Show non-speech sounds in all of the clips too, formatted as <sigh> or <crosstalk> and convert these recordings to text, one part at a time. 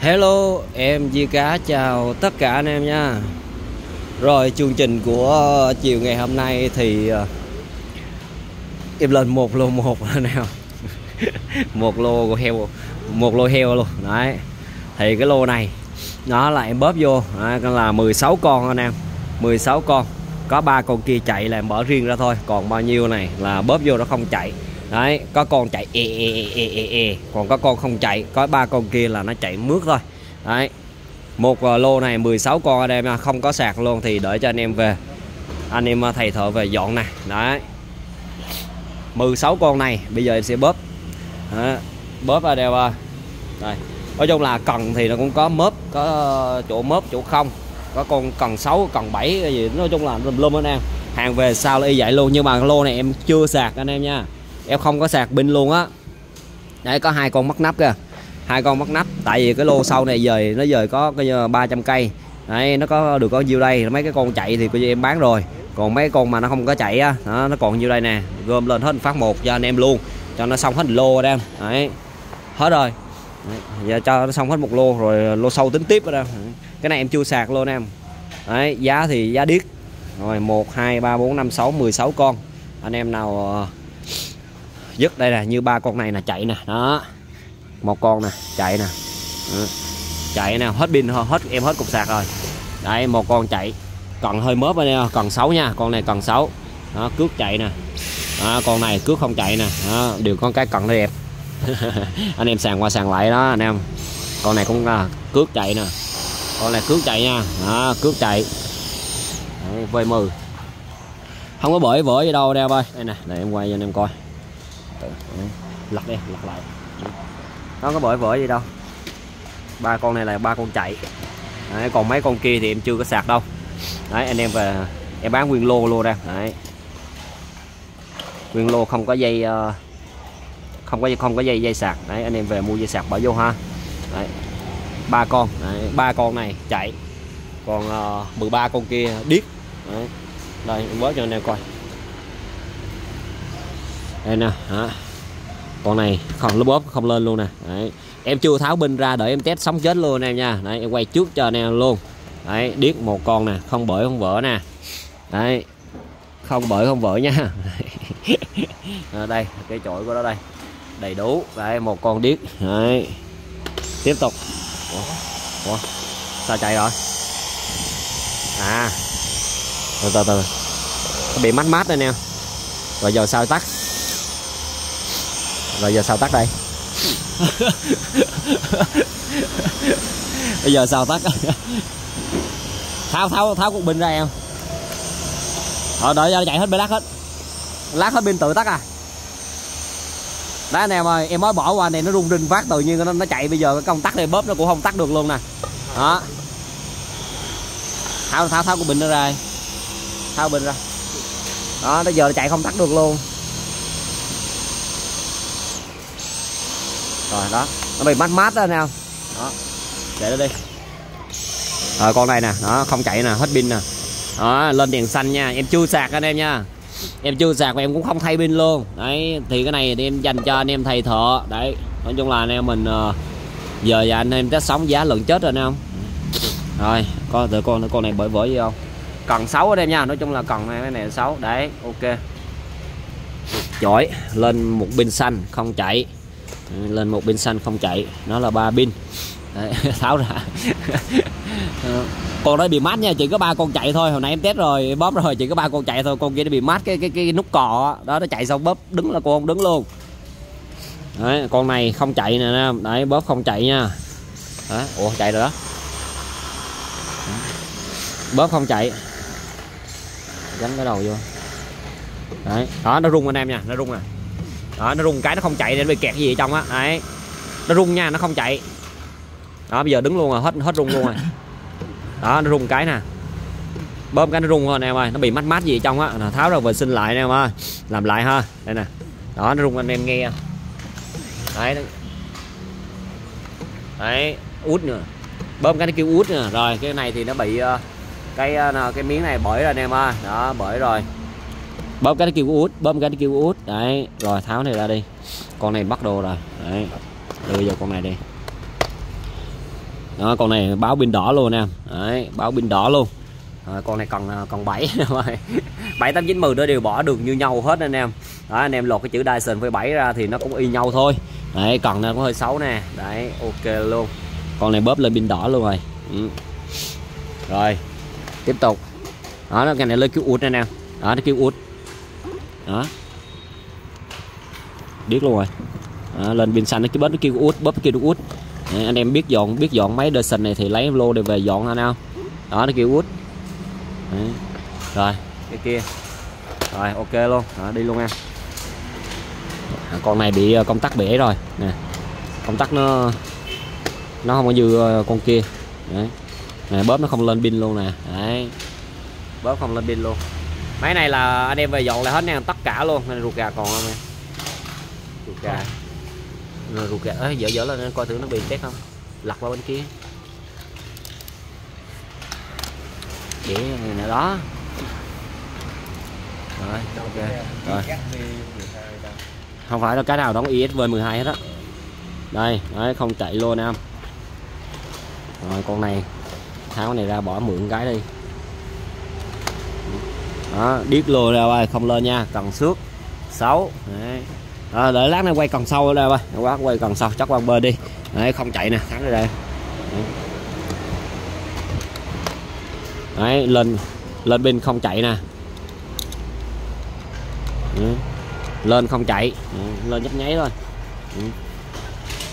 Hello, em Di Cá chào tất cả anh em nha. Rồi chương trình của ờ, chiều ngày hôm nay thì ờ, Em lên một lô một anh em. <laughs> Một lô của heo Một lô heo luôn Đấy. Thì cái lô này Nó là em bóp vô Đấy, là 16 con anh em. 16 con. Có ba con kia chạy là em bỏ riêng ra thôi Còn bao nhiêu này là bóp vô nó không chạy đấy, có con chạy ê ê ê ê ê còn có con không chạy, có ba con kia là nó chạy mướt thôi. Đấy. Một ờ, lô này 16 con anh em không có sạc luôn thì đợi cho anh em về. Anh em ờ, thầy thợ về dọn này đấy. 16 con này, bây giờ em sẽ bóp. Đó. bóp ở đây ơi đây. Nói chung là cần thì nó cũng có mớp, có chỗ mớp, chỗ không. Có con cần 6 cần 7 cái gì, nói chung là lum lum anh em. Hàng về sao là y vậy luôn, nhưng mà lô này em chưa sạc anh em nha em không có sạc pin luôn á. Đấy có hai con mắc nắp kìa. Hai con mắc nắp tại vì cái lô sau này dời nó dời có coi 300 cây. Đấy nó có được có nhiêu đây? Mấy cái con chạy thì coi như em bán rồi. Còn mấy con mà nó không có chạy á đó, nó còn nhiêu đây nè. Gom lên hết phát một cho anh em luôn cho nó xong hết lô rồi em. Đấy hết rồi. Đấy. giờ cho nó xong hết một lô rồi lô sau tính tiếp rồi, cái này em chưa sạc luôn em. Đấy giá thì giá điếc. Rồi một hai ba bốn năm sáu 16 con. Anh em nào ờ, dứt đây là như ba con này là chạy nè đó. Một con nè chạy nè. Ừ, chạy nè hết pin hết em hết cục sạc rồi. Đây một con chạy. Còn hơi mớp đây còn xấu nha con này còn xấu đó cước chạy nè. Đó, con này cước không chạy nè. Đó, đều có cái cần đẹp. <laughs> Anh em sàng qua sàng lại đó anh em. Con này cũng là cước chạy nè. Con này cước chạy nha. Đó, cước chạy. Đấy, vơi mừ không có bởi vỡ gì đâu đeo ơi. Đây nè để em quay cho anh em coi. Ừ. lật đi lật lại. Nó có bởi vỡ gì đâu. Ba con này là ba con chạy. Đấy, còn mấy con kia thì em chưa có sạc đâu. Đấy anh em về em bán nguyên lô luôn ra. Đấy. Nguyên lô không có dây ờ, không có không có dây dây sạc. Đấy anh em về mua dây sạc bỏ vô ha. Đấy. Ba con đấy, ba con này chạy. Còn ờ, uh, 13 con kia điếc. Đấy. đây em bớt cho anh em coi đây nè hả? Con này không lớp bóp không lên luôn nè. Đấy. em chưa tháo binh ra đợi em test sống chết luôn em nha. Đấy em quay trước cho anh em luôn. Đấy điếc một con nè không bởi không vỡ nè. Đấy không bởi không vỡ nha. <laughs> À, đây cái chổi của nó đây. Đầy đủ. Đấy một con điếc. Đấy. Tiếp tục. Ủa? Ủa? sao chạy rồi? À. Từ từ từ. Bị mát mát đây nè. Rồi giờ sao tắt? Rồi giờ sao tắt đây? Bây giờ sao tắt? Tháo tháo tháo cục pin ra em. Rồi đợi cho chạy hết bê lát hết. Lát hết pin tự tắt à. Đó anh em ơi em mới bỏ qua này nó rung rinh phát tự nhiên nó, nó chạy. Bây giờ cái công tắc này bóp nó cũng không tắt được luôn nè. Đó. Tháo tháo tháo cục pin nó ra tháo pin ra. Đó bây giờ chạy không tắt được luôn. Rồi, đó. Nó bị mát mát đó nè đó. Để nó đi. Rồi, con này nè. Nó không chạy nè, hết pin nè. Đó, lên đèn xanh nha. Em chưa sạc anh em nha. Em chưa sạc và em cũng không thay pin luôn. Đấy, thì cái này thì em dành cho anh em thầy thợ. Đấy, nói chung là anh em mình ờ, giờ giờ anh em test sống giá lợn chết rồi, anh em. Rồi con tụi con con này bởi vỡ gì không? Cần xấu ở đây nha. Nói chung là cần này, cái này xấu đấy, ok. Chổi lên một pin xanh, không chạy lên một pin xanh không chạy. Nó là ba pin. <laughs> Tháo ra. Con đó bị mát nha, chỉ có ba con chạy thôi. Hồi nãy em test rồi, bóp rồi, chỉ có ba con chạy thôi. Con kia nó bị mát cái cái cái nút cò đó, nó chạy xong bóp, đứng là con không đứng luôn. Đấy, con này không chạy nè đấy, bóp không chạy nha. Đó. ủa, chạy rồi đó. Bóp không chạy. Gắn cái đầu vô. Đấy, đó, nó rung anh em nha, nó rung nè đó, nó rung cái nó không chạy nên bị kẹt gì ở trong á. Đấy. Nó rung nha, nó không chạy. Đó, bây giờ đứng luôn rồi, hết hết rung luôn rồi. Đó, nó rung cái nè. Bơm cái nó rung thôi anh em ơi. Nó bị mát mát gì ở trong á. Tháo ra vệ sinh lại anh em ơi. Làm lại ha. Đây nè. Đó, nó rung anh em nghe. Đấy đấy, út nữa. Bơm cái nó kêu út nữa rồi, cái này thì nó bị ờ, cái ờ, cái miếng này bởi rồi anh em ơi. Đó bởi rồi bơm cái nó kêu út bơm cái nó kêu út. Đấy rồi tháo này ra đi. Con này bắt đồ rồi. Đấy đưa vô con này đi. Đó con này báo pin đỏ luôn nè đấy báo pin đỏ luôn. À, con này còn à, còn bảy. <laughs> Bảy tám chín mười nó đều bỏ đường như nhau hết anh em. Đó anh em lột cái chữ Dyson với bảy ra thì nó cũng y nhau thôi. Đấy còn nó có hơi xấu nè. Đấy ok luôn. Con này bóp lên pin đỏ luôn rồi. Ừ. rồi tiếp tục. Đó nó cái này lên kêu út nè nè đó nó kêu út đó. Biết luôn rồi. Đó, lên pin xanh nó cái bớt nó kêu út bóp kêu út. Đấy, anh em biết dọn biết dọn máy Dyson này thì lấy lô để về dọn anh nào đó nó kêu út. Đấy. rồi cái kia. Rồi ok luôn. Đó, đi luôn em. À, con này bị ờ, công tắc bể rồi. Nè công tắc nó nó không có như ờ, con kia. Đấy. Nè bóp nó không lên pin luôn nè. Đấy. Bóp không lên pin luôn máy này là anh em về dọn lại hết nha, tất cả luôn, nên ruột gà còn không em? Ruột gà. Rồi ruột gà. Ấy dở dở lên coi thử nó bị chết không? Lật qua bên kia. Vậy này đó. Rồi, ok. Rồi. Không phải là cái nào đóng ISV 12 hết á. Đây, đấy, không chạy luôn em. Rồi, con này, tháo này ra bỏ mượn cái đi đó điếc lùi ra ơi không lên nha cần xước. Xấu đấy. À, đợi lát này quay cần sâu ra ơi quá quay cần sâu chắc qua bên đi. Đấy không chạy nè thắng ra đây. Đấy. đấy lên lên pin không chạy nè. Đấy. lên không chạy. Đấy. lên nhấp nháy thôi. Đấy.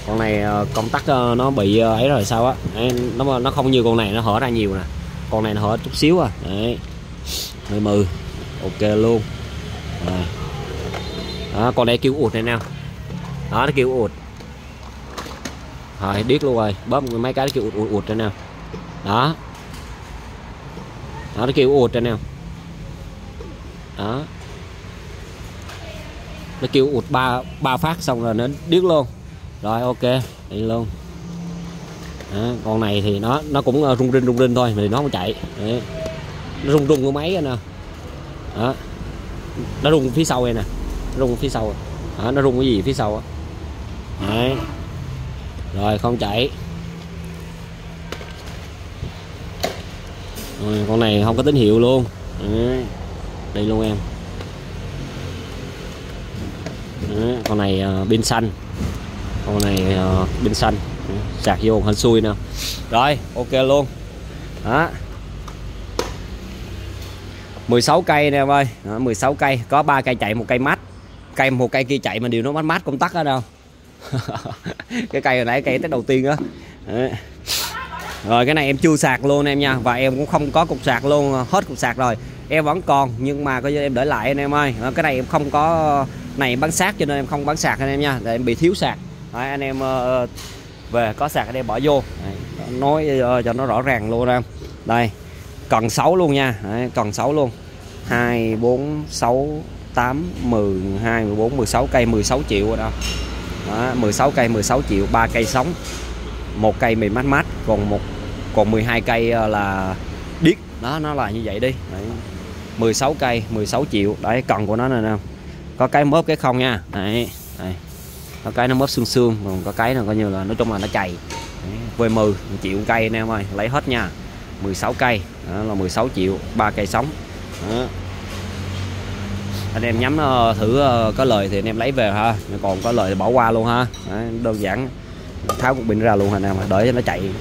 con này ờ, công tắc ờ, nó bị ờ, ấy rồi sao á. Nó nó không như con này nó hở ra nhiều nè. Con này nó hở chút xíu à. Đấy hơi mừ ok luôn. À, đó con này kêu ụt này nè. Đó nó kêu ụt rồi điếc luôn rồi. Bóp mấy cái nó kêu ụt ụt ụt nè. Đó. Đó nó kêu ụt đây nè. Đó. Nó kêu ụt ba ba phát xong rồi nó điếc luôn. Rồi ok. Đi luôn. Đó, con này thì nó nó cũng ờ, rung rinh rung rinh thôi mà thì nó không chạy. Đấy nó rung rung cái máy nè. Đó. Nó rung phía sau đây nè. Rung phía sau. Đó, nó rung cái gì phía sau đó. Đấy. rồi không chạy. Rồi, con này không có tín hiệu luôn. Đấy. đi luôn em. Đấy. con này uh, xanh. Con này uh, xanh. Sạc vô hên xui nè. Rồi ok luôn. Đó. 16 cây nè em ơi. Đó, 16 cây có ba cây chạy một cây mát. Cây một cây kia chạy mà điều nó mát mát công tắc ở đâu. <laughs> Cái cây hồi nãy cây tới đầu tiên đó. rồi cái này em chưa sạc luôn em nha và em cũng không có cục sạc luôn hết cục sạc rồi. Em vẫn còn nhưng mà coi như em để lại anh em ơi. Cái này em không có này bán sạc cho nên em không bán sạc anh em nha để em bị thiếu sạc. Đấy, anh em uh, về có sạc anh em bỏ vô. Đấy, nói uh, cho nó rõ ràng luôn em. Đây cần 6 luôn nha. Đấy, cần 6 luôn. 2 4 6 8 10 12 14 16 cây 16 triệu rồi đó. đó 16 cây 16 triệu 3 cây sống. Một cây mì mát mát còn một còn 12 cây ờ, là điếc. Đó nó là như vậy đi. Đấy. 16 cây 16 triệu. Đấy cần của nó nè nè. Có cái mớp cái không nha. Đấy, đấy. có cái nó mớp xương xương còn có cái là coi như là nói chung là nó chày. Với 10 triệu cây anh em ơi lấy hết nha. 16 cây. Đó là 16 triệu ba cây sống. Đó. anh em nhắm ờ, thử ờ, có lời thì anh em lấy về ha. Còn có lời thì bỏ qua luôn ha. Đó, đơn giản tháo cục pin ra luôn anh em đợi cho nó chạy. <laughs>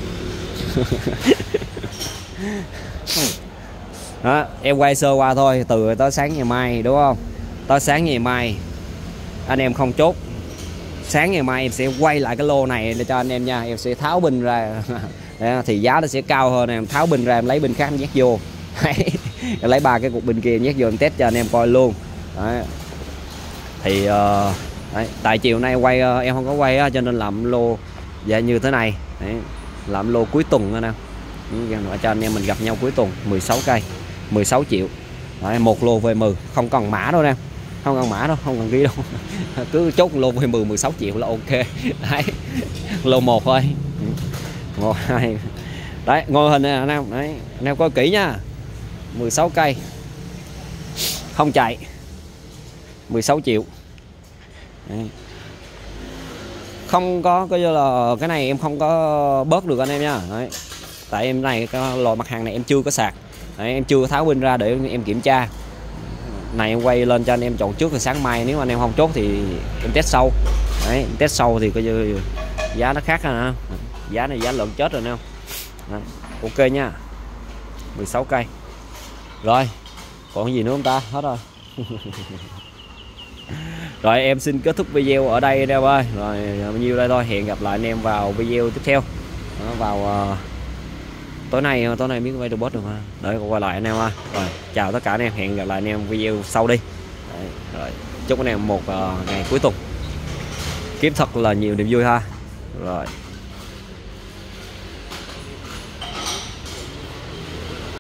Đó, em quay sơ qua thôi từ tới sáng ngày mai đúng không? Tới sáng ngày mai anh em không chốt. Sáng ngày mai em sẽ quay lại cái lô này để cho anh em nha em sẽ tháo bình ra. <laughs> thì giá nó sẽ cao hơn em tháo bình ra em lấy bình khác em nhét vô. <laughs> Em lấy ba cái cục bình kia nhét vô em test cho anh em coi luôn. Đấy. thì uh, đấy, tại chiều nay quay uh, em không có quay uh, cho nên làm lô dạ như thế này. Đấy, làm lô cuối tuần anh em cho anh em mình gặp nhau cuối tuần 16 cây 16 triệu. Đấy, một lô về 10 không cần mã đâu nè. Không cần mã đâu không cần ghi đâu. <laughs> Cứ chốt lô về 10 16 triệu là ok. <laughs> Đấy lô một thôi. Ừ một hai đấy ngồi hình này anh em đấy anh em coi kỹ nha. 16 cây. Không chạy. 16 triệu. Đấy. không có coi như là cái này em không có bớt được anh em nha. Đấy. tại em này cái loại mặt hàng này em chưa có sạc. Đấy, em chưa có tháo pin ra để em kiểm tra. Này em quay lên cho anh em chọn trước thì sáng mai nếu anh em không chốt thì em test sau. Đấy, em test sau thì coi như giá nó khác rồi nè giá này giá lợn chết rồi nè. Ok nha. 16 cây. Rồi còn gì nữa không ta? Hết rồi. <laughs> Rồi em xin kết thúc video ở đây anh em ơi. Rồi bao nhiêu đây thôi. Hẹn gặp lại anh em vào video tiếp theo. Đó, vào uh, tối nay tối nay biết quay robot được ha đợi quay lại anh em ha rồi chào tất cả anh em. Hẹn gặp lại anh em video sau đi. Đấy, rồi chúc anh em một uh, ngày cuối tuần. Kiếm thật là nhiều niềm vui ha. Rồi.